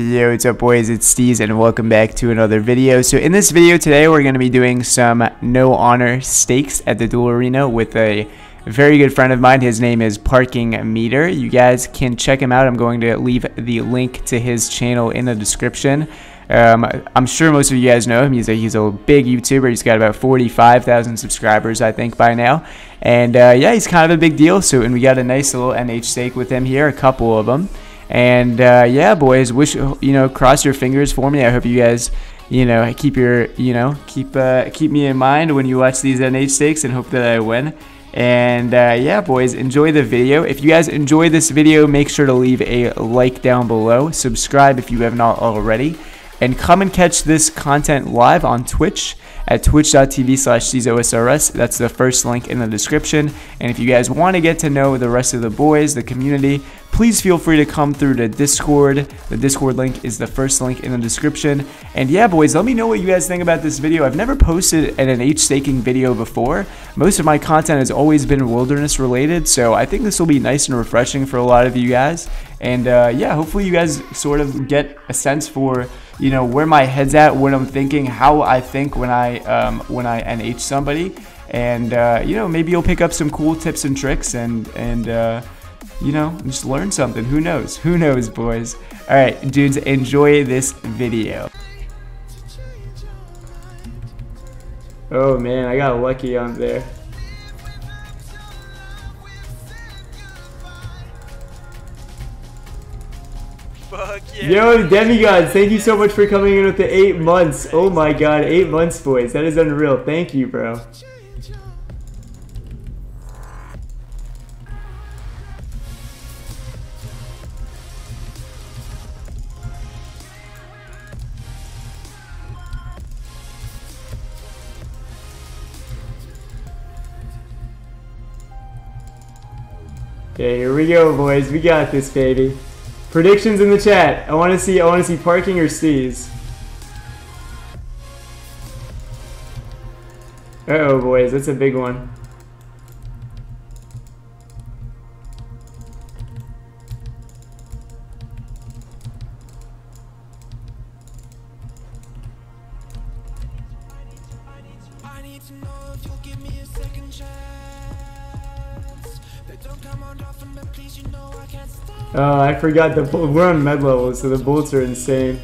Yo, what's up boys, it's Steez and welcome back to another video. So in this video today, we're going to be doing some no honor stakes at the duel arena with a very good friend of mine. His name is Parking Meter. You guys can check him out. I'm going to leave the link to his channel in the description. Um, I'm sure most of you guys know him. He's a, he's a big YouTuber. He's got about 45,000 subscribers, I think, by now. And uh, yeah, he's kind of a big deal. So, and we got a nice little NH stake with him here, a couple of them. And uh, yeah, boys, wish you know, cross your fingers for me. I hope you guys, you know, keep your, you know, keep uh, keep me in mind when you watch these NH stakes, and hope that I win. And uh, yeah, boys, enjoy the video. If you guys enjoy this video, make sure to leave a like down below. Subscribe if you have not already. And come and catch this content live on Twitch at twitch.tv slash SteezOSRS. That's the first link in the description. And if you guys want to get to know the rest of the boys, the community, please feel free to come through to Discord. The Discord link is the first link in the description. And yeah, boys, let me know what you guys think about this video. I've never posted an NH staking video before. Most of my content has always been wilderness related, so I think this will be nice and refreshing for a lot of you guys. And uh, yeah, hopefully you guys sort of get a sense for you know where my head's at, what I'm thinking, how I think when I um, when I NH somebody, and uh, you know maybe you'll pick up some cool tips and tricks and and uh, you know just learn something. Who knows? Who knows, boys? All right, dudes, enjoy this video. Oh man, I got lucky on there. Yo, demigods, thank you so much for coming in with the eight months. Oh my god, eight months, boys. That is unreal. Thank you, bro. Okay, here we go, boys. We got this, baby. Predictions in the chat. I want to see. I want to see parking or Steez. Uh oh, boys, that's a big one. Oh, I forgot the we're on med level, so the bolts are insane.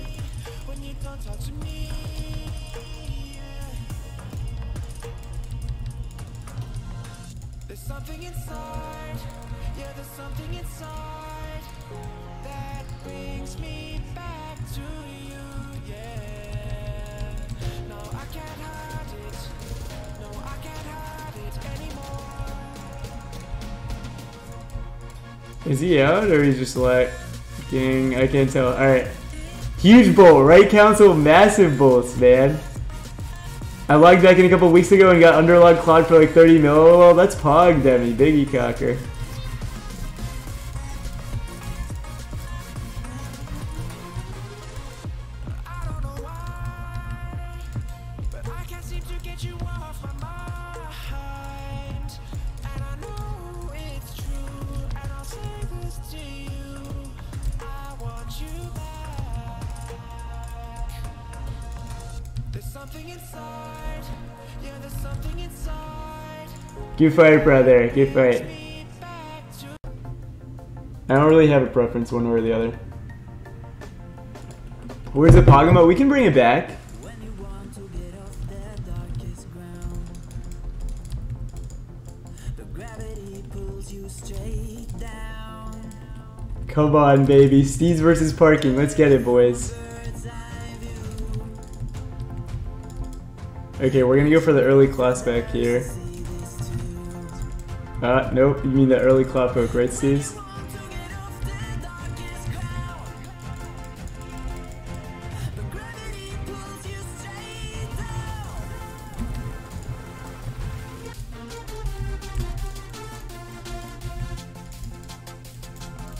that brings me back to you, Is he out or he's just like, dang, I can't tell. All right, huge bolt, right council, massive bolts, man. I logged back in a couple weeks ago and got underlogged Claude for like 30 mil. Well, that's Pog, Demi, Biggie Cocker. There's something inside, yeah, there's something inside. Give fight, brother. Give fight. Me back to I don't really have a preference one way or the other. Where's the Pogamo? We can bring it back. When you want to get off the darkest ground, the gravity pulls you straight down. Come on, baby. Steez versus parking. Let's get it, boys. Okay, we're gonna go for the early class back here. Uh, nope. You mean the early claw poke, right, down.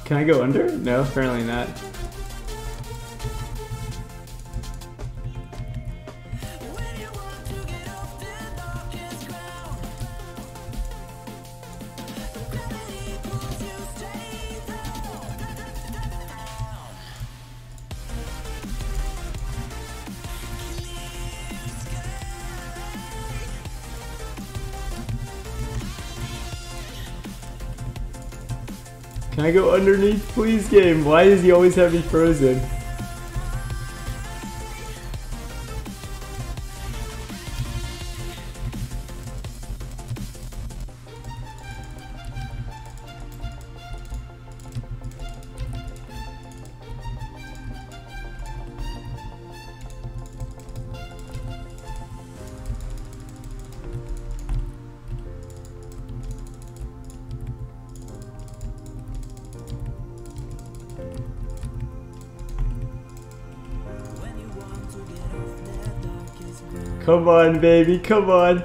Can I go under? No, apparently not. Can I go underneath, please, game? Why does he always have me frozen? Come on, baby, come on.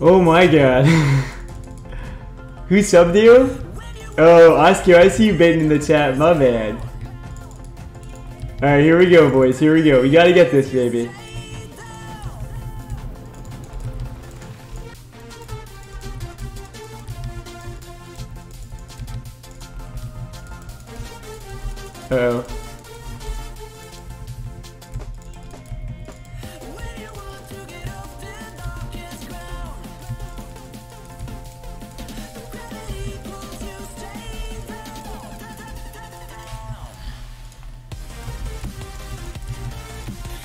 Oh my god. Who subbed you? Oh, Oscar, I see you baiting in the chat, my man. Alright, here we go, boys. Here we go. We gotta get this, baby.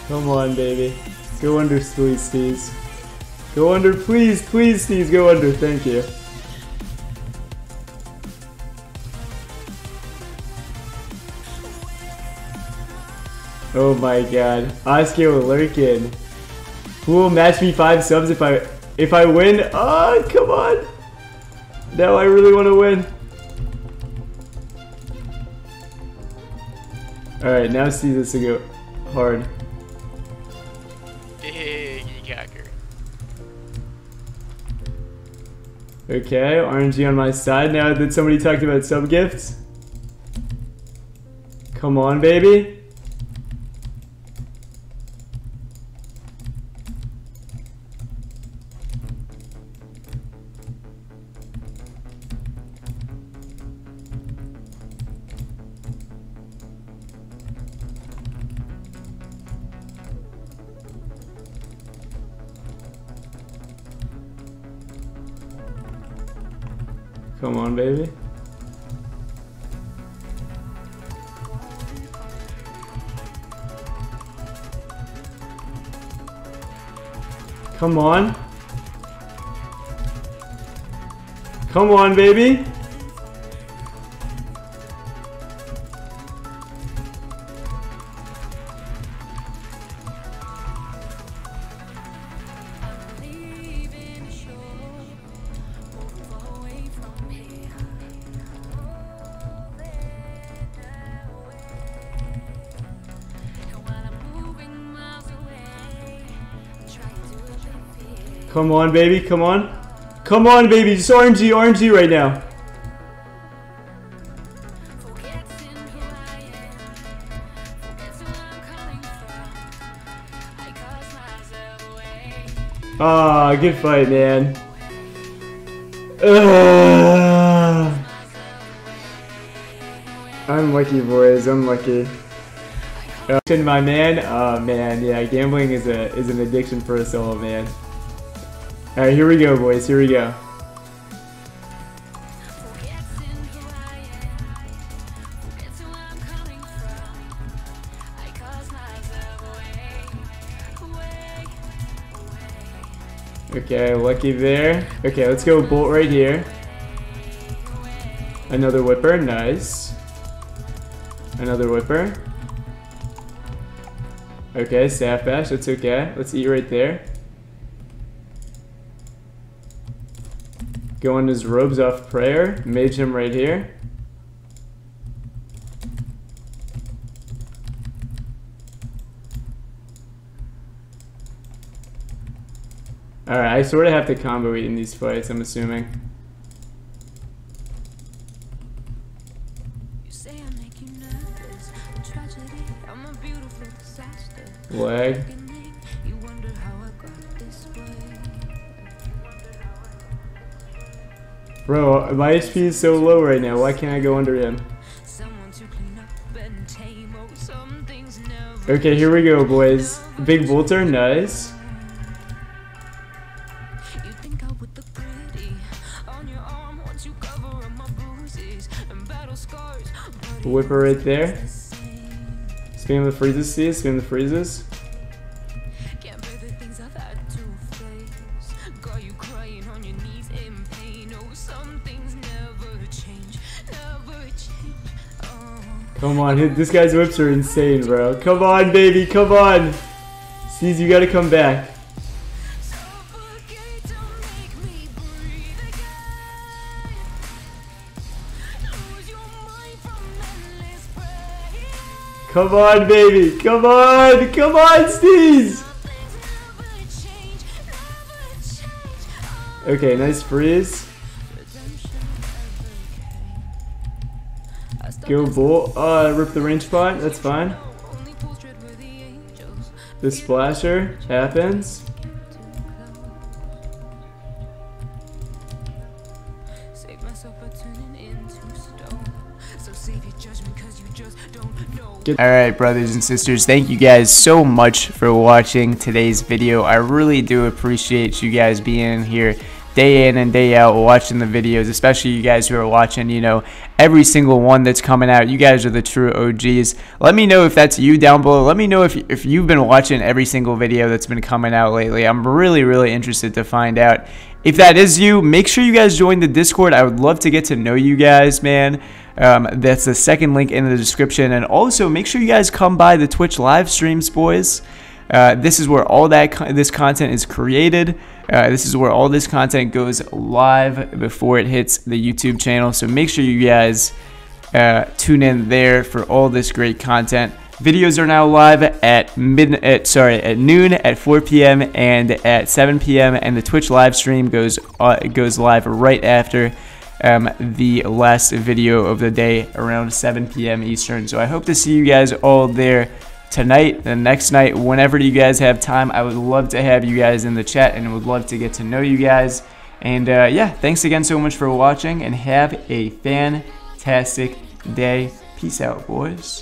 Come on, baby. Go under, please, Steez. Go under, please, please, Steez. Go under. Thank you. Oh my god. Oscar lurking. Who will match me five subs if I if I win? Oh, come on. Now I really want to win. Alright, now see this to go hard. Big cocker. Okay, RNG on my side now that somebody talked about sub gifts. Come on, baby. Come on, baby. Come on. Come on, baby. Come on, baby. Come on. Come on, baby. Just RNG, RNG right now. Ah, who I am, forgetting where I'm lucky, boys. I'm lucky. Ah, good fight, man. Ugh. Uh, my man. Oh man, yeah. Gambling is a is an addiction for us all, man. All right, here we go, boys. Here we go. Okay, lucky there. Okay, let's go bolt right here. Another whipper, nice. Another whipper. Okay, staff bash, that's okay. Let's eat right there. Go on his robes off prayer. Mage him right here. Alright, I sort of have to combo eat in these fights, I'm assuming. You Bro, my HP is so low right now. Why can't I go under him? Okay, here we go, boys. Big Bolter, nice. Whipper right there. Spam the freezes, see? Spam the freezes. Come on, this guy's whips are insane, bro. Come on, baby, come on. Steez, you gotta come back. Come on, baby. Come on. Come on, Steez. Okay, nice freeze. Came. I stopped Go listening bull. Uh, rip the range spot. That's fine. Only pulls tread with the splasher happens. Save myself by turning into stone. So save your judgment cause you just don't know. All right, brothers and sisters, thank you guys so much for watching today's video. I really do appreciate you guys being here day in and day out watching the videos, especially you guys who are watching, you know, every single one that's coming out. You guys are the true OGs. Let me know if that's you down below. Let me know if, if you've been watching every single video that's been coming out lately. I'm really, really interested to find out. If that is you, make sure you guys join the Discord. I would love to get to know you guys, man. Um, that's the second link in the description. And also, make sure you guys come by the Twitch live streams, boys. Uh, this is where all that this content is created. Uh, this is where all this content goes live before it hits the YouTube channel. So make sure you guys uh, tune in there for all this great content. Videos are now live at mid at sorry at noon, at 4 p.m. and at 7 p.m. and the Twitch live stream goes uh, goes live right after um, the last video of the day around 7 p.m. Eastern. So I hope to see you guys all there tonight, the next night, whenever you guys have time. I would love to have you guys in the chat and would love to get to know you guys. And uh, yeah, thanks again so much for watching and have a fantastic day. Peace out, boys.